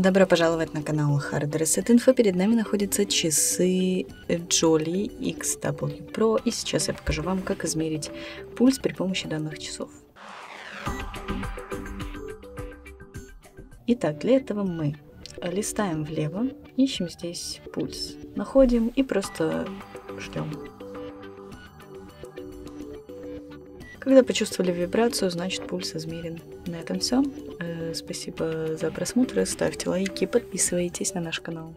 Добро пожаловать на канал Hard Reset Info. Перед нами находятся часы Jolly XW Pro. И сейчас я покажу вам, как измерить пульс при помощи данных часов. Итак, для этого мы листаем влево, ищем здесь пульс, находим и просто ждем. Когда почувствовали вибрацию, значит пульс измерен. На этом все. Э, спасибо за просмотр. Ставьте лайки, подписывайтесь на наш канал.